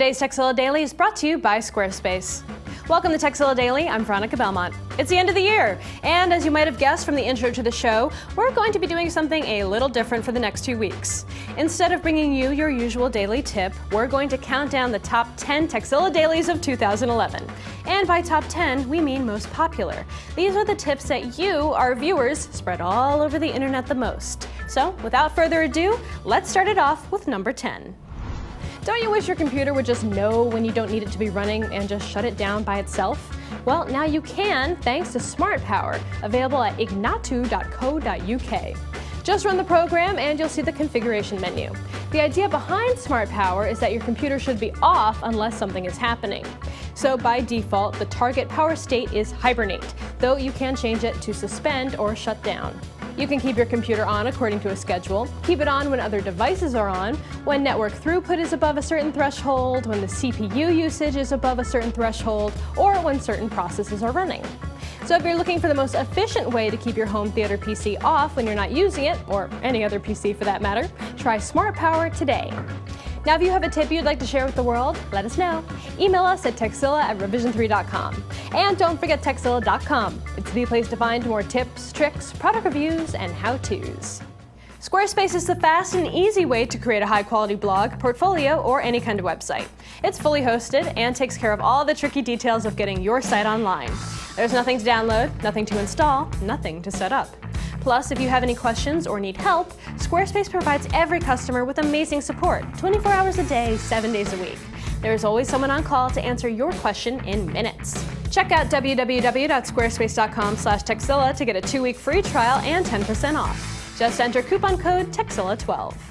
Today's Tekzilla Daily is brought to you by Squarespace. Welcome to Tekzilla Daily. I'm Veronica Belmont. It's the end of the year, and as you might have guessed from the intro to the show, we're going to be doing something a little different for the next two weeks. Instead of bringing you your usual daily tip, we're going to count down the top 10 Tekzilla Dailies of 2011. And by top 10, we mean most popular. These are the tips that you, our viewers, spread all over the internet the most. So, without further ado, let's start it off with number 10. Don't you wish your computer would just know when you don't need it to be running and just shut it down by itself? Well, now you can thanks to SmartPower, available at ignatu.co.uk. Just run the program and you'll see the configuration menu. The idea behind SmartPower is that your computer should be off unless something is happening. So by default, the target power state is hibernate, though you can change it to suspend or shut down. You can keep your computer on according to a schedule, keep it on when other devices are on, when network throughput is above a certain threshold, when the CPU usage is above a certain threshold, or when certain processes are running. So if you're looking for the most efficient way to keep your home theater PC off when you're not using it, or any other PC for that matter, try SmartPower today. Now, if you have a tip you'd like to share with the world, let us know. Email us at tekzilla at revision3.com. And don't forget tekzilla.com. It's the place to find more tips, tricks, product reviews, and how-tos. Squarespace is the fast and easy way to create a high quality blog, portfolio, or any kind of website. It's fully hosted and takes care of all the tricky details of getting your site online. There's nothing to download, nothing to install, nothing to set up. Plus, if you have any questions or need help, Squarespace provides every customer with amazing support 24 hours a day, 7 days a week. There is always someone on call to answer your question in minutes. Check out www.squarespace.com slash Tekzilla to get a two-week free trial and 10% off. Just enter coupon code TEKZILLA12.